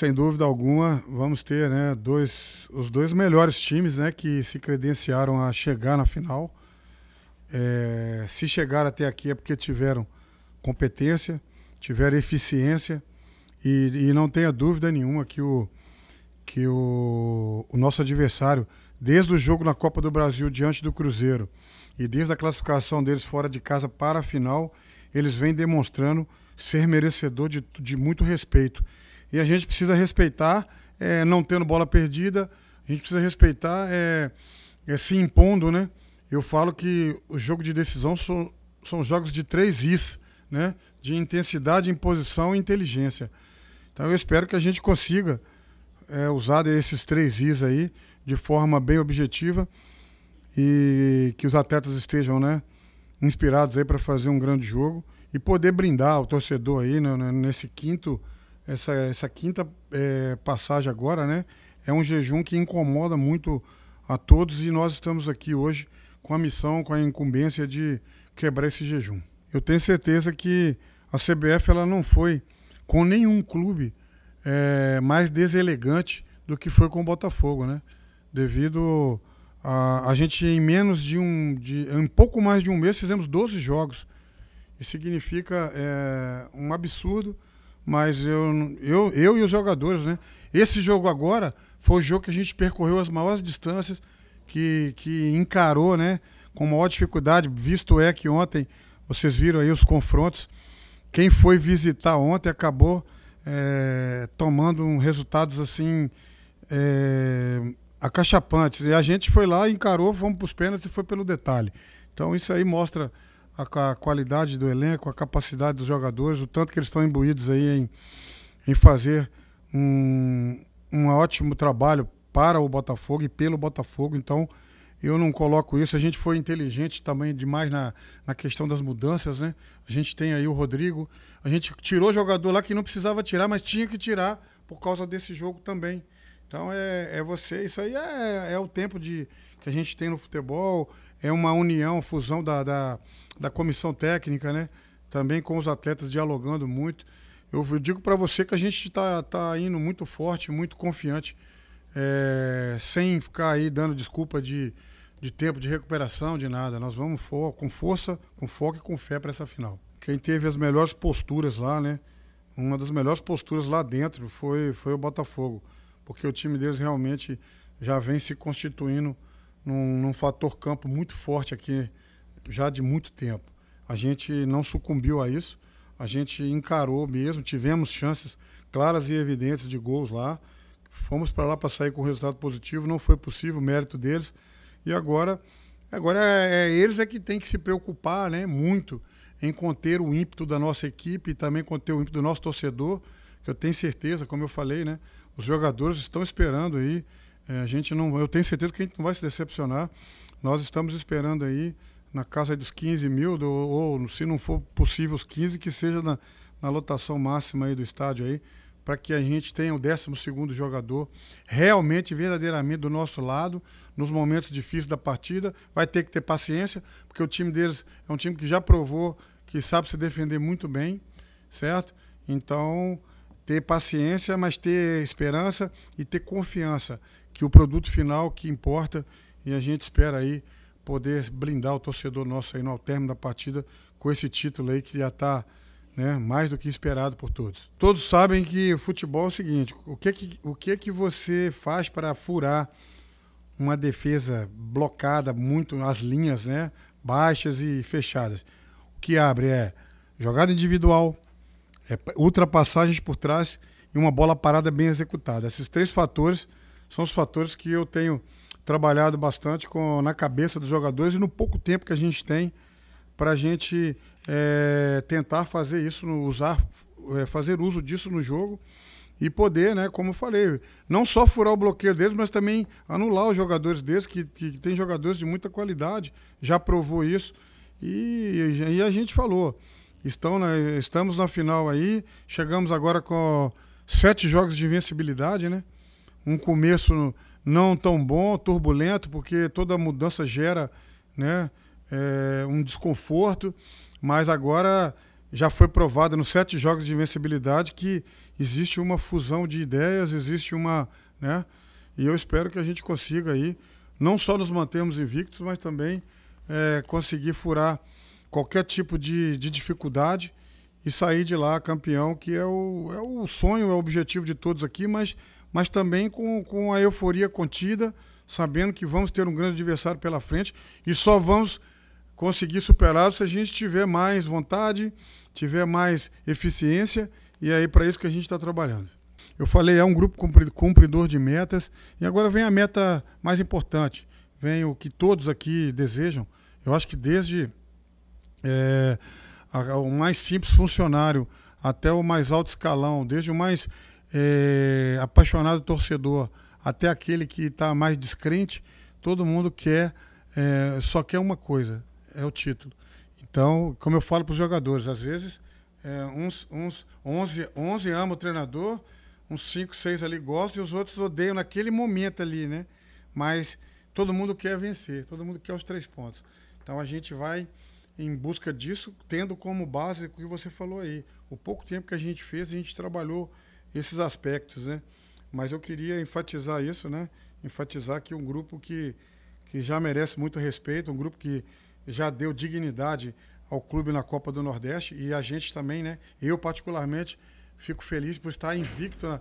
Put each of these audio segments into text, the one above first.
sem dúvida alguma, vamos ter né, dois, os dois melhores times né, que se credenciaram a chegar na final. É, se chegar até aqui é porque tiveram competência, tiveram eficiência e, e não tenha dúvida nenhuma que o, que o, o nosso adversário, desde o jogo na Copa do Brasil diante do Cruzeiro e desde a classificação deles fora de casa para a final, eles vêm demonstrando ser merecedor de, de muito respeito. E a gente precisa respeitar, é, não tendo bola perdida, a gente precisa respeitar é, é, se impondo, né? Eu falo que o jogo de decisão são, são jogos de três Is, né? De intensidade, imposição e inteligência. Então eu espero que a gente consiga é, usar esses três Is aí de forma bem objetiva e que os atletas estejam, né? Inspirados aí para fazer um grande jogo e poder brindar o torcedor aí né, né, nesse quinto, essa, essa quinta é, passagem agora, né? É um jejum que incomoda muito a todos e nós estamos aqui hoje com a missão, com a incumbência de quebrar esse jejum. Eu tenho certeza que a CBF ela não foi com nenhum clube é, mais deselegante do que foi com o Botafogo, né? Devido a, a gente em menos de um, de, em pouco mais de um mês fizemos 12 jogos isso significa é, um absurdo, mas eu, eu, eu e os jogadores, né? Esse jogo agora foi o jogo que a gente percorreu as maiores distâncias, que, que encarou, né? Com maior dificuldade, visto é que ontem vocês viram aí os confrontos. Quem foi visitar ontem acabou é, tomando resultados assim é, acachapantes. E a gente foi lá, encarou, fomos para os pênaltis e foi pelo detalhe. Então isso aí mostra a, a, qualidade do elenco, a capacidade dos jogadores, o tanto que eles estão imbuídos aí em, em fazer um, um ótimo trabalho para o Botafogo e pelo Botafogo. Então, eu não coloco isso. A gente foi inteligente também demais na, na questão das mudanças, né? A gente tem aí o Rodrigo. A gente tirou jogador lá que não precisava tirar, mas tinha que tirar por causa desse jogo também. Então é, é você. Isso aí é, é o tempo de, que a gente tem no futebol é uma união, fusão da, da, da comissão técnica, né? Também com os atletas dialogando muito. Eu, eu digo para você que a gente está tá indo muito forte, muito confiante, é, sem ficar aí dando desculpa de, de tempo de recuperação, de nada. Nós vamos for, com força, com foco e com fé para essa final. Quem teve as melhores posturas lá, né? Uma das melhores posturas lá dentro foi, foi o Botafogo, porque o time deles realmente já vem se constituindo num, num fator campo muito forte aqui já de muito tempo. A gente não sucumbiu a isso, a gente encarou mesmo, tivemos chances claras e evidentes de gols lá. Fomos para lá para sair com resultado positivo, não foi possível, mérito deles. E agora, agora é, é, eles é que tem que se preocupar, né, muito em conter o ímpeto da nossa equipe e também conter o ímpeto do nosso torcedor, que eu tenho certeza, como eu falei, né, os jogadores estão esperando aí é, a gente não, eu tenho certeza que a gente não vai se decepcionar. Nós estamos esperando aí na casa dos 15 mil, do, ou se não for possível os 15, que seja na, na lotação máxima aí do estádio aí, para que a gente tenha o 12 segundo jogador realmente, verdadeiramente do nosso lado, nos momentos difíceis da partida. Vai ter que ter paciência, porque o time deles é um time que já provou que sabe se defender muito bem, certo? Então, ter paciência, mas ter esperança e ter confiança que o produto final que importa e a gente espera aí poder blindar o torcedor nosso aí no término da partida com esse título aí que já está né, mais do que esperado por todos. Todos sabem que o futebol é o seguinte, o que que, o que, que você faz para furar uma defesa blocada muito as linhas, né, baixas e fechadas? O que abre é jogada individual, é ultrapassagens por trás e uma bola parada bem executada. Esses três fatores são os fatores que eu tenho trabalhado bastante com, na cabeça dos jogadores e no pouco tempo que a gente tem para a gente é, tentar fazer isso, usar, é, fazer uso disso no jogo e poder, né, como eu falei, não só furar o bloqueio deles, mas também anular os jogadores deles, que, que tem jogadores de muita qualidade, já provou isso. E, e a gente falou, estão na, estamos na final aí, chegamos agora com sete jogos de invencibilidade, né? um começo não tão bom, turbulento, porque toda mudança gera né, é, um desconforto, mas agora já foi provado nos sete jogos de invencibilidade que existe uma fusão de ideias, existe uma, né? E eu espero que a gente consiga aí não só nos mantermos invictos, mas também é, conseguir furar qualquer tipo de, de dificuldade e sair de lá campeão, que é o, é o sonho, é o objetivo de todos aqui, mas, mas também com, com a euforia contida, sabendo que vamos ter um grande adversário pela frente e só vamos conseguir superá-lo se a gente tiver mais vontade, tiver mais eficiência, e é aí para isso que a gente está trabalhando. Eu falei, é um grupo cumpridor de metas, e agora vem a meta mais importante, vem o que todos aqui desejam. Eu acho que desde é, a, o mais simples funcionário até o mais alto escalão, desde o mais é, apaixonado torcedor até aquele que está mais descrente, todo mundo quer, é, só quer uma coisa, é o título. Então, como eu falo para os jogadores, às vezes é, uns, uns 11, 11 amam o treinador, uns 5, 6 ali gostam e os outros odeiam naquele momento ali, né? Mas todo mundo quer vencer, todo mundo quer os três pontos. Então a gente vai em busca disso, tendo como base o que você falou aí. O pouco tempo que a gente fez, a gente trabalhou esses aspectos, né? Mas eu queria enfatizar isso, né? Enfatizar que um grupo que, que já merece muito respeito, um grupo que já deu dignidade ao clube na Copa do Nordeste e a gente também, né? Eu particularmente fico feliz por estar invicto. Na...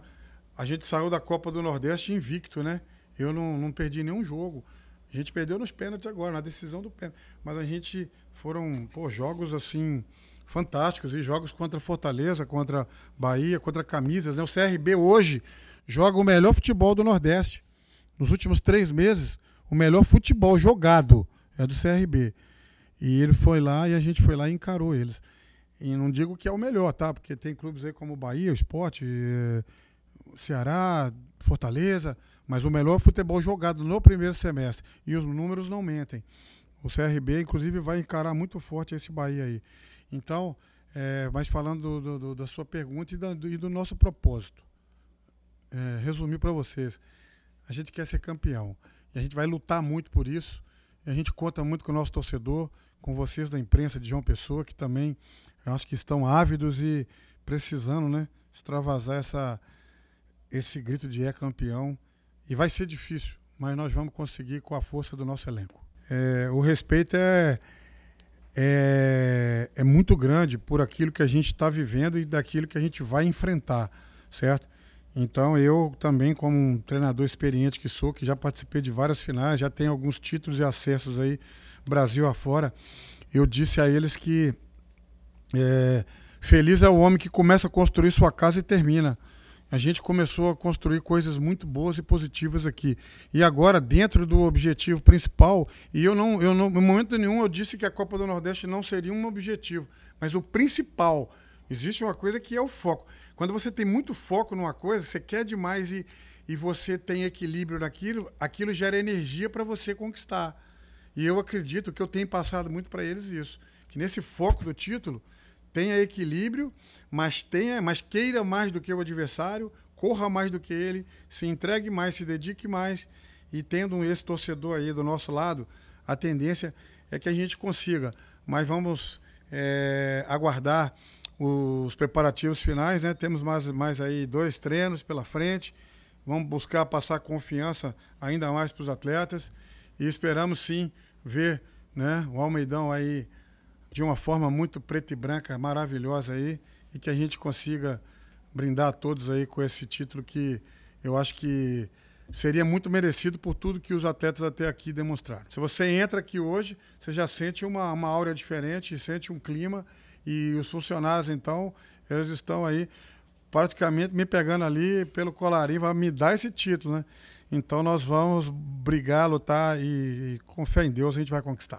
A gente saiu da Copa do Nordeste invicto, né? Eu não, não perdi nenhum jogo. A gente perdeu nos pênaltis agora, na decisão do pênalti. Mas a gente foram pô, jogos assim fantásticos e jogos contra Fortaleza, contra Bahia, contra Camisas. Né? O CRB hoje joga o melhor futebol do Nordeste. Nos últimos três meses, o melhor futebol jogado é do CRB. E ele foi lá e a gente foi lá e encarou eles. E não digo que é o melhor, tá? Porque tem clubes aí como Bahia, o Esporte, eh, Ceará, Fortaleza, mas o melhor futebol jogado no primeiro semestre. E os números não mentem. O CRB, inclusive, vai encarar muito forte esse Bahia aí. Então, é, mas falando do, do, da sua pergunta e, do, e do nosso propósito, é, resumir para vocês: a gente quer ser campeão e a gente vai lutar muito por isso. a gente conta muito com o nosso torcedor, com vocês da imprensa de João Pessoa, que também eu acho que estão ávidos e precisando, né, extravasar essa, esse grito de é campeão. E vai ser difícil, mas nós vamos conseguir com a força do nosso elenco. É, o respeito é, é, é muito grande por aquilo que a gente está vivendo e daquilo que a gente vai enfrentar, certo? Então eu também, como um treinador experiente que sou, que já participei de várias finais, já tenho alguns títulos e acessos aí Brasil afora, eu disse a eles que é, feliz é o homem que começa a construir sua casa e termina. A gente começou a construir coisas muito boas e positivas aqui. E agora, dentro do objetivo principal, e eu não, eu não, em momento nenhum eu disse que a Copa do Nordeste não seria um objetivo, mas o principal, existe uma coisa que é o foco. Quando você tem muito foco numa coisa, você quer demais e, e você tem equilíbrio naquilo, aquilo gera energia para você conquistar. E eu acredito que eu tenho passado muito para eles isso, que nesse foco do título, tenha equilíbrio, mas tenha, mas queira mais do que o adversário, corra mais do que ele, se entregue mais, se dedique mais e tendo esse torcedor aí do nosso lado, a tendência é que a gente consiga. Mas vamos é, aguardar os preparativos finais, né? Temos mais, mais aí dois treinos pela frente. Vamos buscar passar confiança ainda mais para os atletas e esperamos sim ver, né, o Almeidão aí de uma forma muito preta e branca, maravilhosa aí, e que a gente consiga brindar a todos aí com esse título que eu acho que seria muito merecido por tudo que os atletas até aqui demonstraram. Se você entra aqui hoje, você já sente uma, uma áurea diferente, sente um clima, e os funcionários, então, eles estão aí praticamente me pegando ali pelo colarinho, vai me dar esse título, né? Então nós vamos brigar, lutar e, e com fé em Deus a gente vai conquistar.